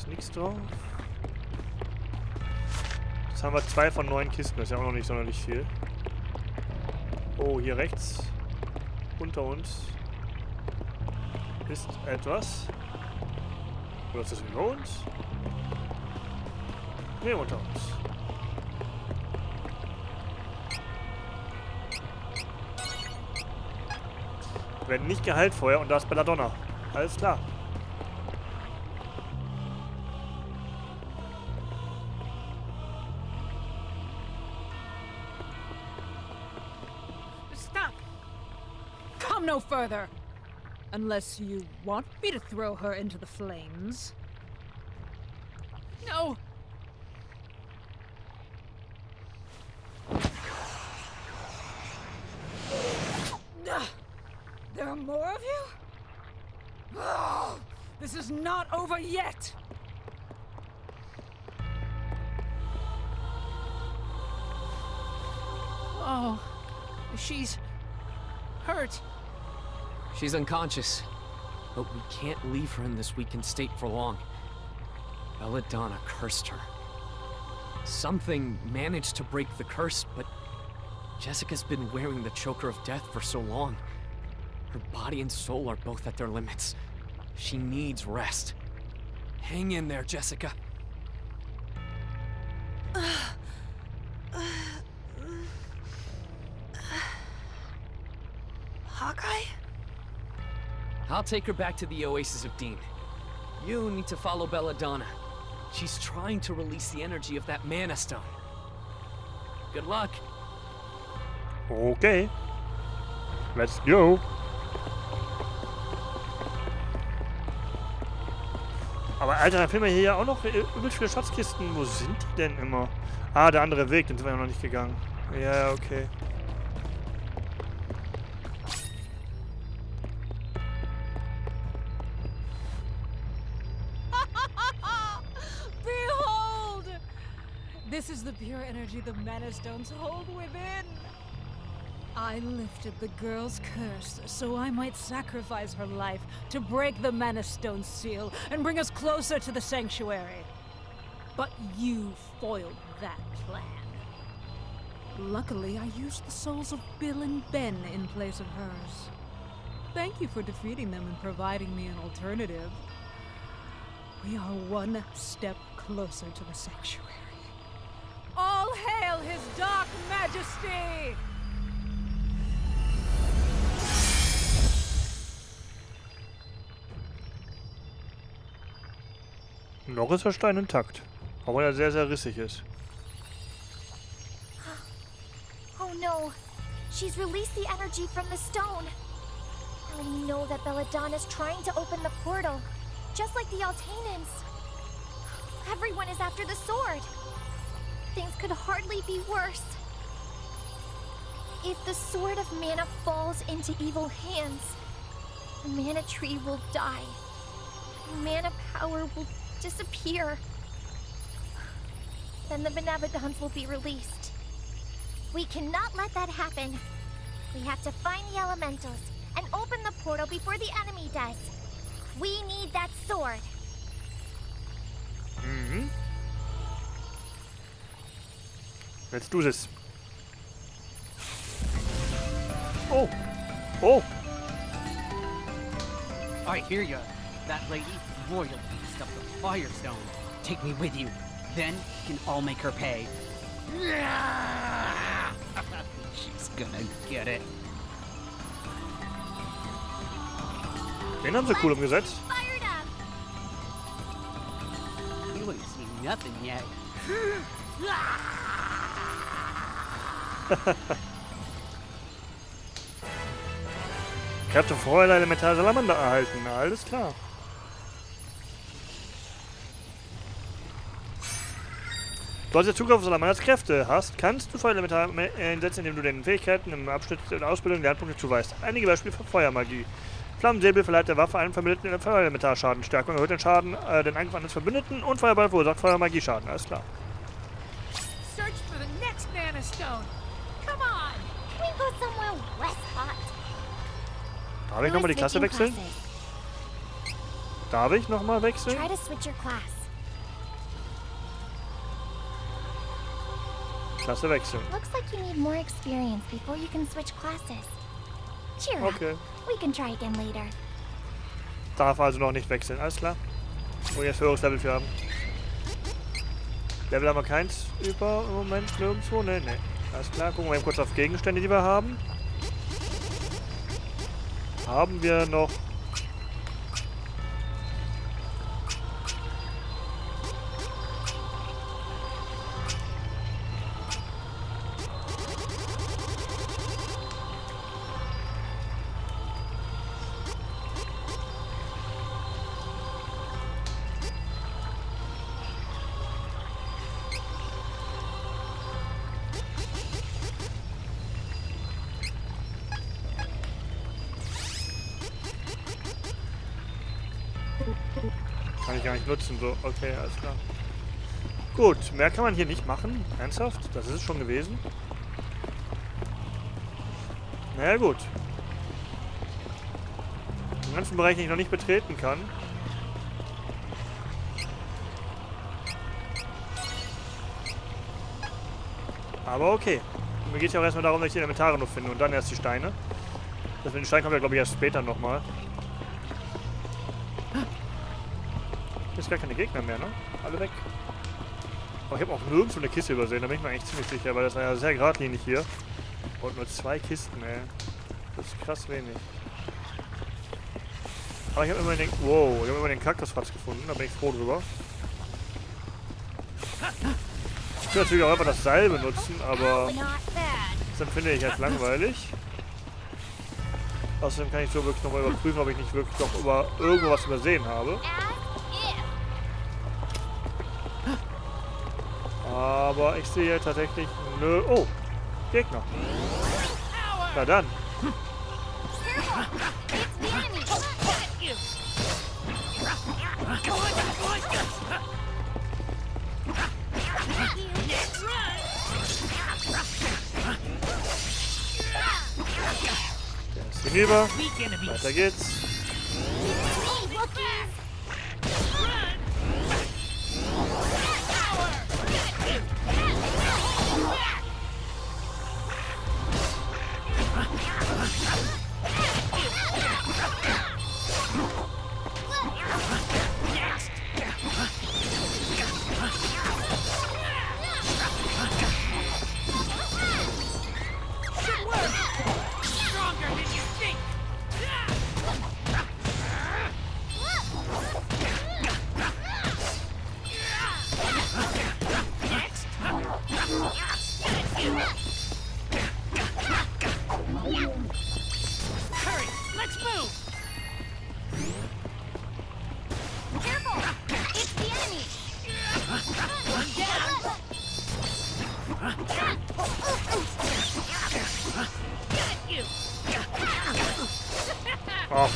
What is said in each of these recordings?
Ist nichts drauf. Jetzt haben wir zwei von neun Kisten. Das ist ja auch noch nicht sonderlich viel. Oh, hier rechts. Unter uns. Ist etwas. Oder ist das über uns? Ne, unter uns. Werden nicht geheilt vorher und da ist Belladonna. Alles klar. Further! Unless you want me to throw her into the flames. No! There are more of you? Oh, this is not over yet! Oh, she's hurt. She's unconscious. But we can't leave her in this weakened state for long. Belladonna cursed her. Something managed to break the curse, but Jessica's been wearing the Choker of Death for so long. Her body and soul are both at their limits. She needs rest. Hang in there, Jessica. Take her back to the Oasis of Dean. You need to follow Belladonna. She's trying to release the energy of that Mana Stone. Good luck. Okay. Let's go. Aber Alter, dann finden wir hier ja auch noch übelst viele Schatzkisten. Wo sind die denn immer? Ah, der andere Weg, den sind wir ja noch nicht gegangen. Ja, okay. Energy Stones hold within. I lifted the girl's curse so I might sacrifice her life to break the Mana Stone seal and bring us closer to the sanctuary. But you foiled that plan. Luckily, I used the souls of Bill and Ben in place of hers. Thank you for defeating them and providing me an alternative. We are one step closer to the sanctuary. All hail his dark majesty! Noch ist der Stein intakt. Auch wenn er sehr, sehr rissig ist. Oh no! She's released the energy from the stone. I already know that Belladonna's trying to open the portal, just like the Altanans. Everyone is after the sword. Things could hardly be worse. If the sword of mana falls into evil hands, the mana tree will die. Mana power will disappear. Then the Benevodons will be released. We cannot let that happen. We have to find the elementals and open the portal before the enemy does. We need that sword. Mhm. Let's do this. Oh! Oh! I hear ya. That lady royal beast of the Firestone. Take me with you. Then we can all make her pay. She's gonna get it. Den haben sie cool umgesetzt. Fired! You ain't seen nothing yet. Kräfte Feuer Elementar Salamander erhalten. Na, alles klar. Du hast jetzt Zugriff auf Salamanders Kräfte hast, kannst du Feuerelementar einsetzen, indem du den Fähigkeiten im Abschnitt der Ausbildung Lernpunkte zuweist. Einige Beispiele für Feuermagie. Flammensäbel verleiht der Waffe einen in Feuerelementar-Schaden. Stärkung erhöht den Schaden, äh, den Angriff eines Verbündeten und Feuerball verursacht Feuermagie-Schaden. Alles klar. Search for the next Mana Stone! Darf ich nochmal die Klasse wechseln? Darf ich nochmal wechseln? Klasse wechseln. Looks like you need more experience before you can switch classes. Cheer okay. We can try again later. Darf also noch nicht wechseln, alles klar. Wo wir jetzt höheres Level für haben. Level haben wir keins über im Moment nirgendwo, ne, ne. Alles klar. Gucken wir eben kurz auf Gegenstände, die wir haben. Haben wir noch... ich gar nicht nutzen. So, okay, alles klar. Gut, mehr kann man hier nicht machen. Ernsthaft? Das ist es schon gewesen? Naja, gut. Den ganzen Bereich, den ich noch nicht betreten kann. Aber okay. Mir geht es ja auch erstmal darum, dass ich die Elementare noch finde und dann erst die Steine. Das mit den Steinen kommt ja, glaube ich, erst später nochmal. Hier gar keine Gegner mehr, ne? Alle weg. Aber ich habe auch nirgends eine Kiste übersehen, da bin ich mir eigentlich ziemlich sicher, weil das war ja sehr geradlinig hier. Und nur zwei Kisten, ey. Das ist krass wenig. Aber ich habe immer den... Wow, ich habe immer den Kaktusfatz gefunden, da bin ich froh drüber. Ich könnte natürlich auch einfach das Seil benutzen, aber bad. das empfinde ich als langweilig. Außerdem kann ich so wirklich nochmal überprüfen, ob ich nicht wirklich noch über irgendwo was übersehen habe. Aber ich sehe tatsächlich nö. Oh, Gegner. Na dann. Der ist hinüber. Weiter geht's.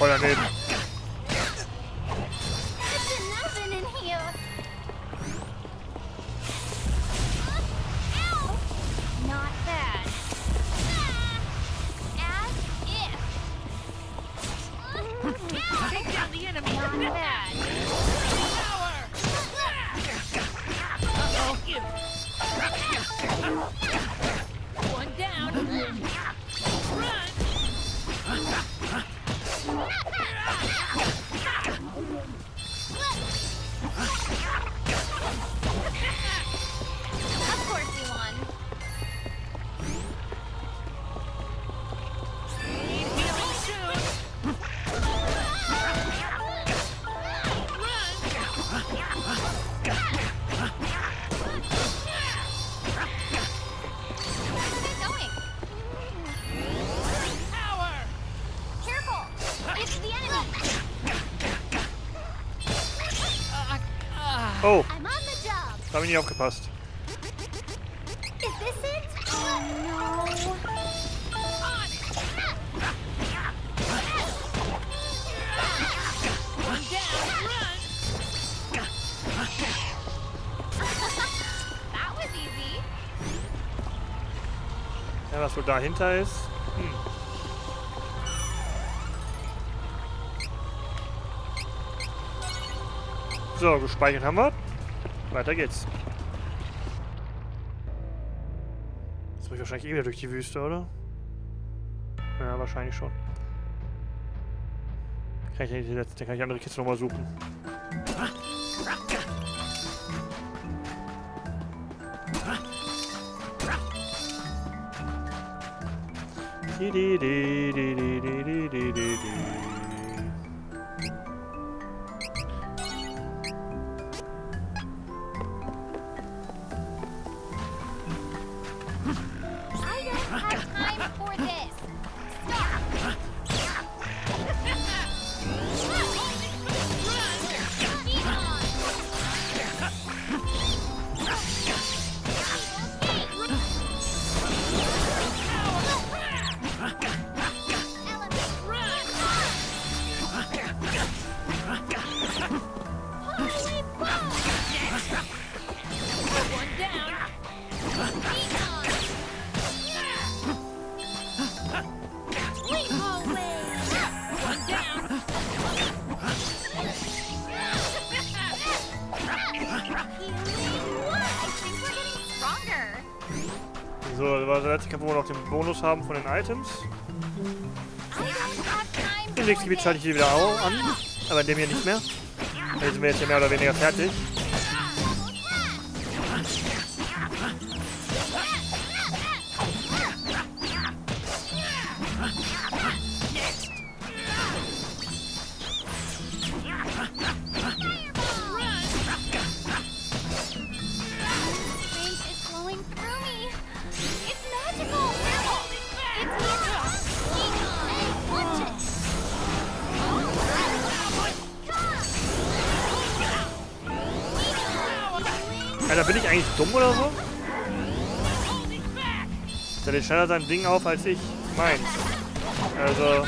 Oh, voll Oh, I'm on the job. da habe ich nicht aufgepasst. Oh. Ja, was wohl dahinter ist. So, gespeichert haben wir. Weiter geht's. muss ich wahrscheinlich eh wieder durch die Wüste, oder? Ja, wahrscheinlich schon. Kann ich, ja die letzte- kann ich andere Kiste nochmal suchen. Di, di, di, di, di, di, di, di, di, So, das war der letzte Kampf, wo wir noch den Bonus haben von den Items. Im nächsten Gebiet schalte ich die wieder au- an, aber in dem hier nicht mehr. Hier sind wir jetzt hier mehr oder weniger fertig. Schneller sein Ding auf als ich meins. Also.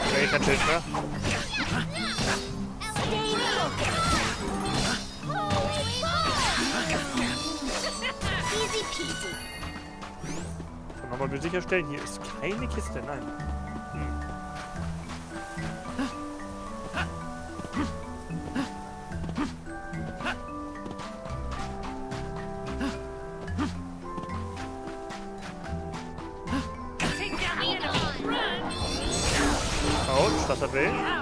Okay, kein Schild mehr. So, nochmal sicherstellen, hier ist keine Kiste, nein. saber?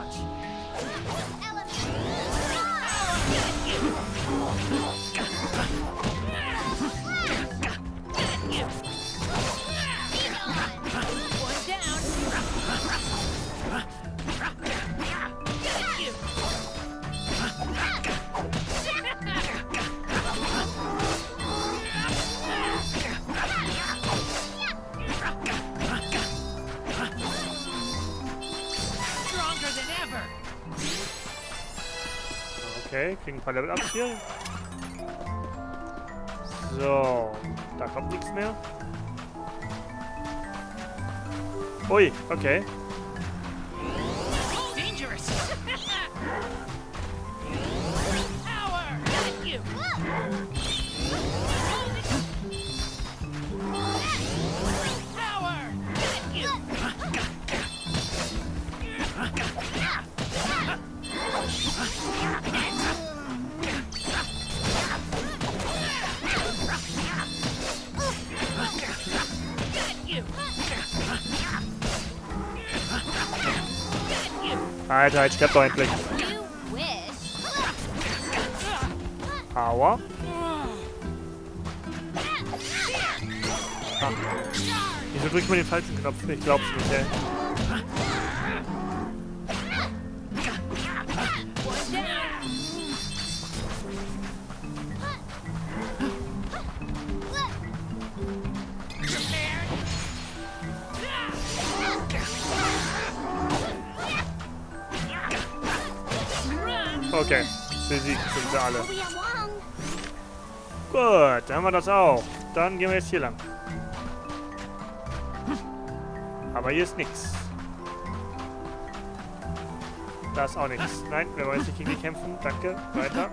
Okay, kriegen ein paar Level Ups hier. So, da kommt nichts mehr. Ui, okay. Alter, jetzt sterbt doch endlich. Aua. Ah. Wieso drückt man den falschen Knopf? Ich glaub's nicht, ey. Okay, besiegt sind sie alle. Gut, dann haben wir das auch. Dann gehen wir jetzt hier lang. Aber hier ist nichts. Da ist auch nichts. Nein, wir wollen jetzt nicht gegen die kämpfen. Danke. Weiter.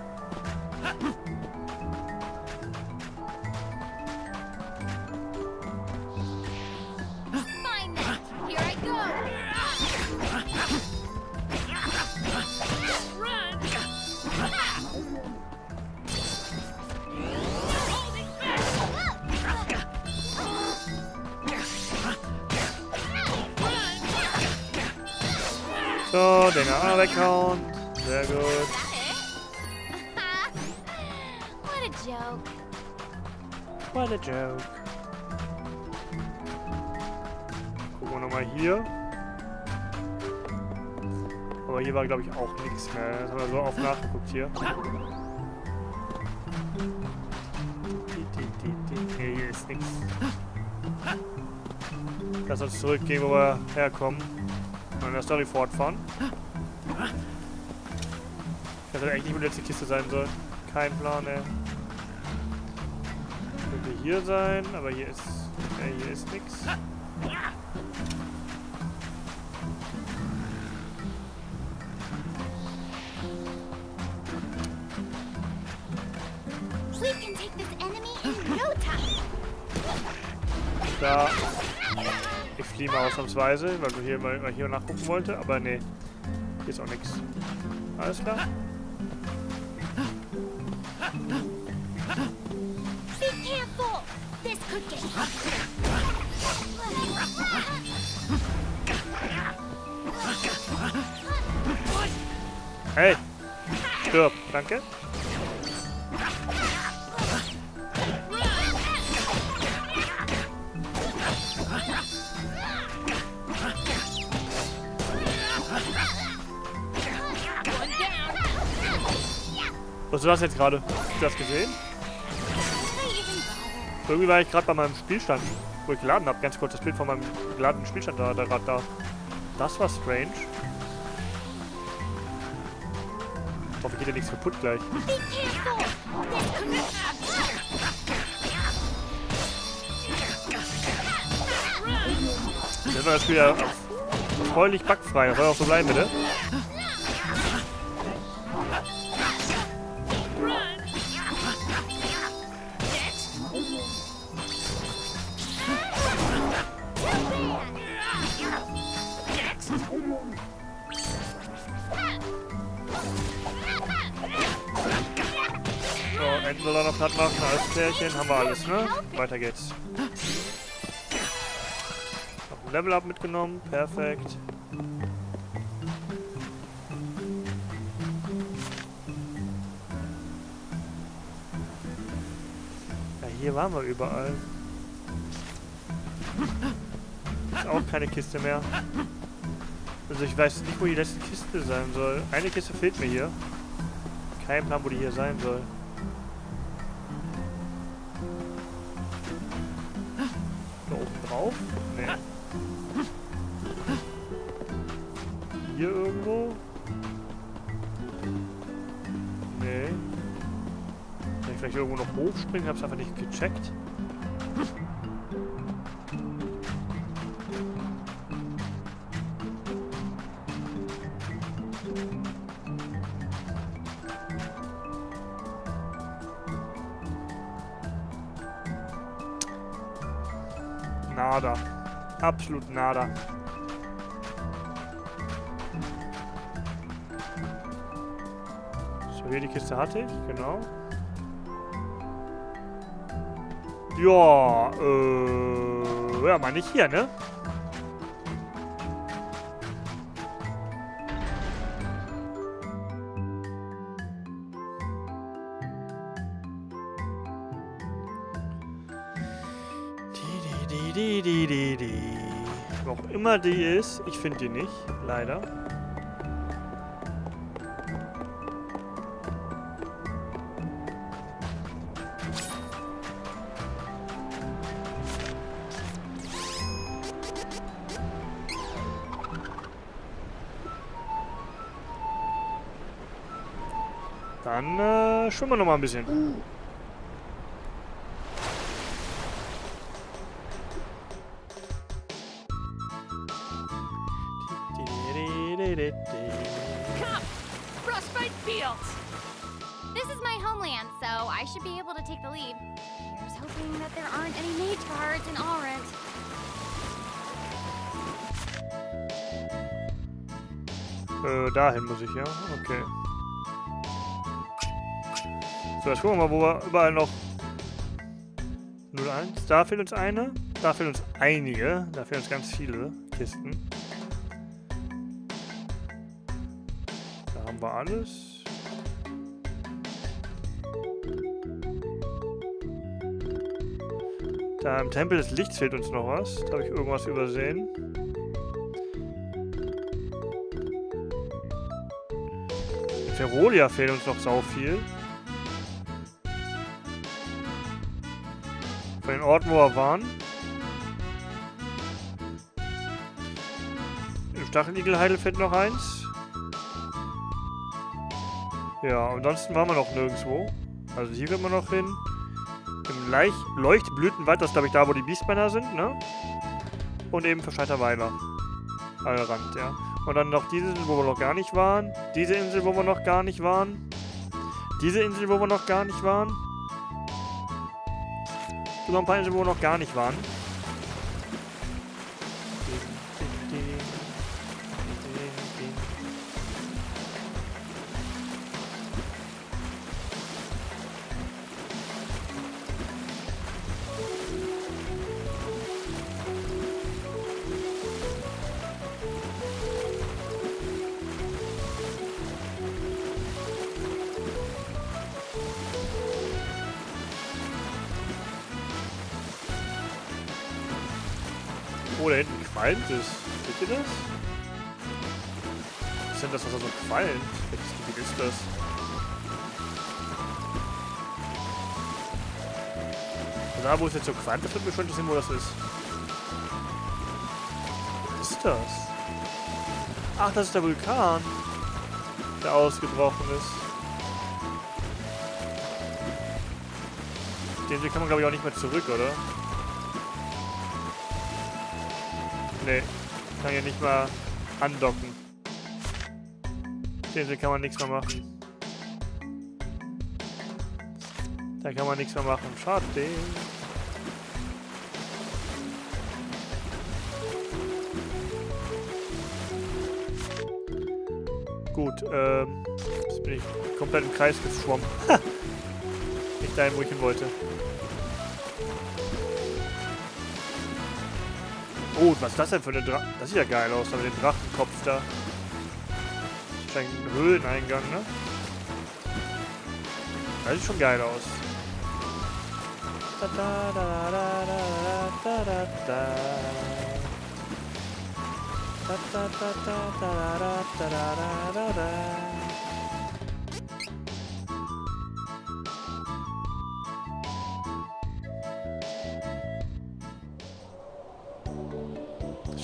So, den auch weghauen. Sehr gut. what a joke. What a joke. Gucken wir nochmal hier. Aber hier war, glaube ich, auch nichts mehr. Das haben wir so oft nachgeguckt hier. Nee, hier ist nichts. Lass uns zurückgehen, wo wir herkommen. Und der Story fortfahren. Das hätte eigentlich nicht die letzte Kiste sein soll. Kein Plan, ey. Könnte hier sein, aber hier ist. Äh, hier ist nichts. We Mal ausnahmsweise, weil du hier mal, mal hier nachgucken wollte, aber nee. Hier ist auch nichts. Alles klar. Hey! Stirb, danke. Ist das jetzt gerade? Hast du das gesehen? Irgendwie war ich gerade bei meinem Spielstand, wo ich geladen habe. Ganz kurz das Bild von meinem geladenen Spielstand da, da gerade da. Das war strange. Ich hoffe, geht ja nichts kaputt gleich. Jetzt war das Spiel ja erfreulich bugfrei. Das soll auch so bleiben, bitte. Platt machen. Alles Klärchen. Haben wir alles, ne? Weiter geht's. Noch ein Level-Up mitgenommen. Perfekt. Ja, hier waren wir überall. Ist auch keine Kiste mehr. Also ich weiß nicht, wo die letzte Kiste sein soll. Eine Kiste fehlt mir hier. Kein Plan, wo die hier sein soll. Hochspringen? Hab's einfach nicht gecheckt. Nada. Absolut nada. So, hier die Kiste hatte ich, genau. Ja, äh, ja, mal nicht hier, ne? Die, die, die, die, die. Wo auch immer die ist, ich finde die nicht, leider. Schwimmen wir noch mal ein bisschen. Come! Frostbite Fields! This is my homeland, so I should be able to take the lead. Here's hoping that there aren't any mage guards in Alrent. Äh, dahin muss ich, ja? Okay. Jetzt gucken wir mal, wo wir überall noch... 01. Da fehlt uns eine. Da fehlen uns einige. Da fehlen uns ganz viele Kisten. Haben wir alles? Da im Tempel des Lichts fehlt uns noch was. Da habe ich irgendwas übersehen. In Ferolia fehlt uns noch sau viel. Orten, wo wir waren. Im Stacheligelheidel fehlt noch eins. Ja, ansonsten waren wir noch nirgendwo. Also hier können wir noch hin. Im Leich Leuchtblütenwald, das glaube ich da, wo die Biestmänner sind, ne? Und eben Verschneiter Weiler. Allrand, ja. Und dann noch diese Insel, wo wir noch gar nicht waren. Diese Insel, wo wir noch gar nicht waren. Diese Insel, wo wir noch gar nicht waren. Über ein paar Inseln, wo wir noch gar nicht waren. Oh, da hinten qualmt es. Seht ihr das? Was ist denn das, was da so qualmt? Welches Gebiet ist das? Da, wo es jetzt so qualmt, das wird mir schon interessieren, wo das ist. Was ist das? Ach, das ist der Vulkan, der ausgebrochen ist. Den kann man, glaube ich, auch nicht mehr zurück, oder? Nee, kann hier nicht mal andocken. See kann man nichts mehr machen. Da kann man nichts mehr machen. Schade. Gut, ähm, jetzt bin ich komplett im Kreis geschwommen. Nicht dahin, wo ich hin wollte. Oh, was ist das denn für eine Drachen? Das sieht ja geil aus, mit dem Drachenkopf da. Das ein Höhleneingang, ne? Das sieht schon geil aus. Da, da, da, da, da, da, da, da. Da, da, da, da, da, da, da, da, da, da.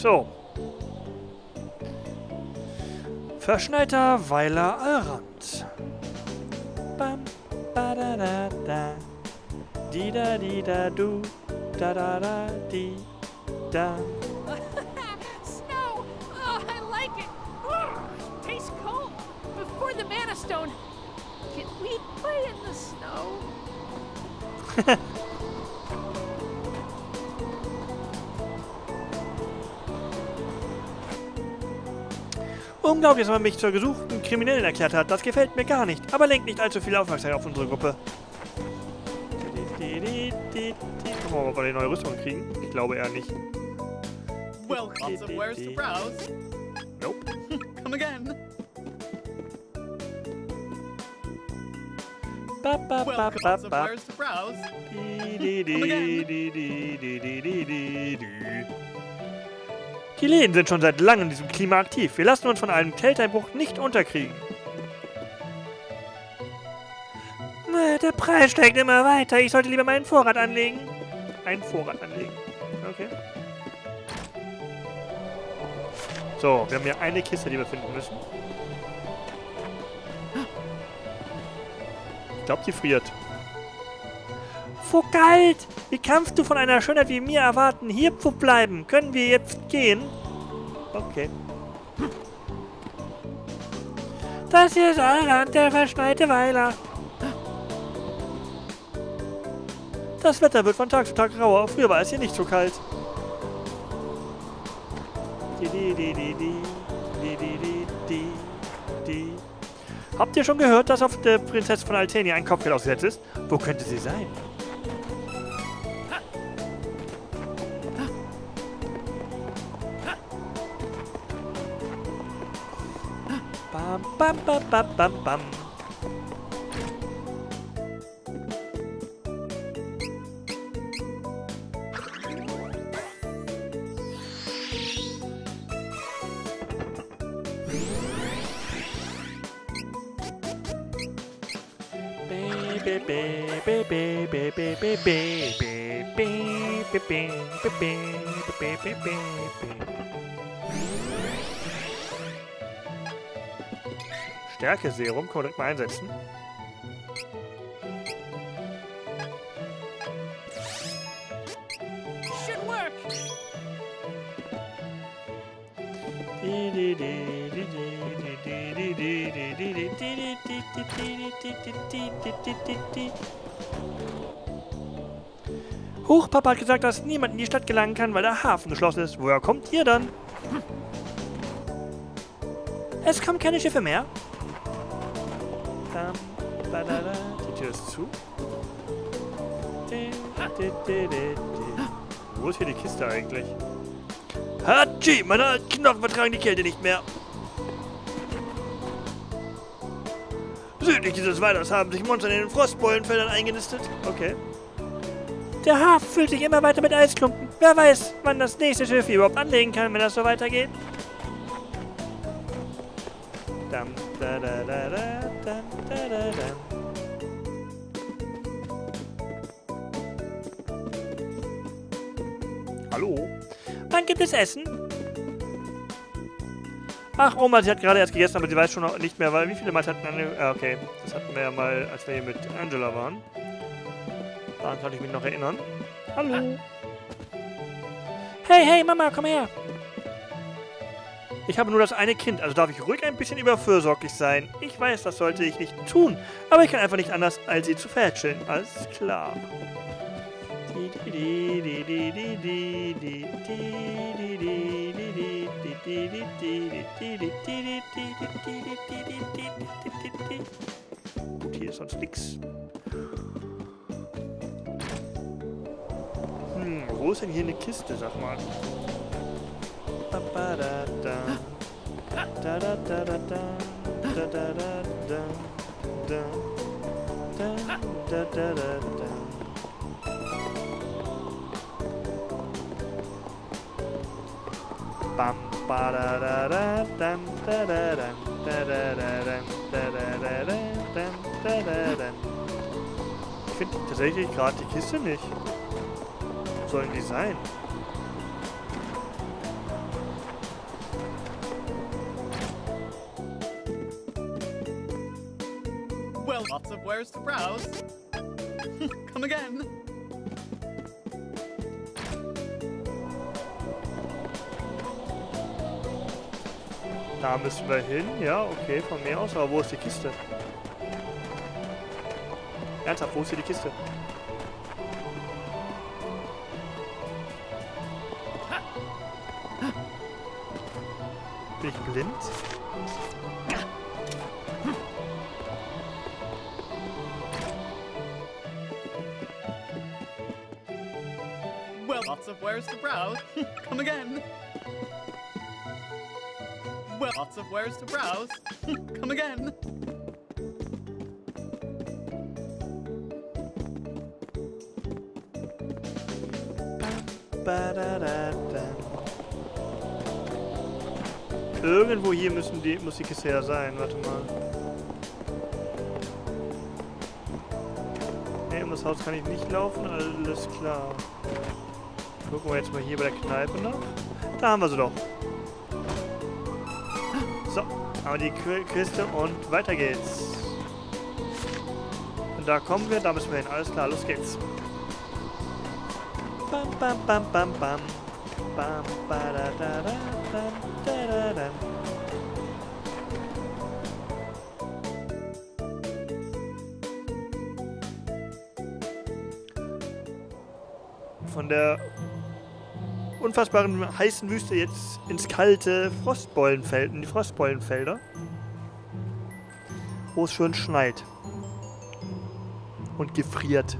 So. Verschneiter Weiler Allrand. Bam, ba da da da. Di da di da du. Da da da di da. Snow! Oh, I like it! Ugh, tastes cold. Before the Mana Stone. Can we play in the snow? Unglaublich, dass man mich zur gesuchten Kriminellen erklärt hat. Das gefällt mir gar nicht. Aber lenkt nicht allzu viel Aufmerksamkeit auf unsere Gruppe. Gucken wir mal, ob wir die neue Rüstung kriegen. Ich glaube eher nicht. Well, lots of wares to browse. Nope. Come again. Ba, ba, ba, ba, ba. wares to browse. Di, di, Die Läden sind schon seit langem in diesem Klima aktiv. Wir lassen uns von einem Kälteinbruch nicht unterkriegen. Der Preis steigt immer weiter. Ich sollte lieber meinen Vorrat anlegen. Einen Vorrat anlegen. Okay. So, wir haben hier eine Kiste, die wir finden müssen. Ich glaube, die friert. Fokalt! Wie kannst du von einer Schönheit wie mir erwarten, hier zu bleiben? Können wir jetzt gehen? Okay. Das hier ist Allrand, der verschneite Weiler. Das Wetter wird von Tag zu Tag rauer. Früher war es hier nicht so kalt. Habt ihr schon gehört, dass auf der Prinzessin von Altenia ein Kopfgeld ausgesetzt ist? Wo könnte sie sein? Bam, bam, bam, bam, bam, bam. Stärke-Serum können wir direkt mal einsetzen. Huch, Papa hat gesagt, dass niemand in die Stadt gelangen kann, weil der Hafen geschlossen ist. Woher kommt ihr dann? Hm. Es kommen keine Schiffe mehr. Ist zu. Wo ist hier die Kiste eigentlich? Hatschi! Meine Knochen vertragen die Kälte nicht mehr. Südlich dieses Weilers haben sich Monster in den Frostbeulenfeldern eingenistet. Okay. Der Hafen füllt sich immer weiter mit Eisklumpen. Wer weiß, wann das nächste Schiff hier überhaupt anlegen kann, wenn das so weitergeht. Dam, da, da, da, da, dam, da, da, dam. Hallo? Wann gibt es Essen? Ach, Oma, sie hat gerade erst gegessen, aber sie weiß schon noch nicht mehr, weil wie viele Mahlzeiten... Ah, okay, das hatten wir ja mal, als wir hier mit Angela waren. Daran kann ich mich noch erinnern. Hallo. Hey, hey, Mama, komm her. Ich habe nur das eine Kind, also darf ich ruhig ein bisschen überfürsorglich sein. Ich weiß, das sollte ich nicht tun, aber ich kann einfach nicht anders, als sie zu verhätscheln. Alles klar. Gut, hier ist sonst nichts. Hm, wo ist denn hier eine Kiste, sag mal? Da. Da, da, da, da. Da. Da, da, da, da, da. Ich finde tatsächlich gerade die Kiste nicht. Sollen die sein? Well, lots of wares to browse. Come again. Da müssen wir hin. Ja, okay, von mir aus. Aber wo ist die Kiste? Ernsthaft, wo ist hier die Kiste? Bin ich blind? Well, lots of wares to browse. Come again. Lots of wares to browse. Come again. Irgendwo hier müssen die, muss die Kiste ja sein. Warte mal. Ne, um das Haus kann ich nicht laufen. Alles klar. Gucken wir jetzt mal hier bei der Kneipe nach. Da haben wir sie doch. Wir die Kiste und weiter geht's. Und da kommen wir, da müssen wir hin. Alles klar, los geht's. Bam, bam, bam, bam, bam. Bam. Von der unfassbaren heißen Wüste jetzt ins kalte Frostbeulenfeld, in die Frostbeulenfelder, wo es schon schneit und gefriert.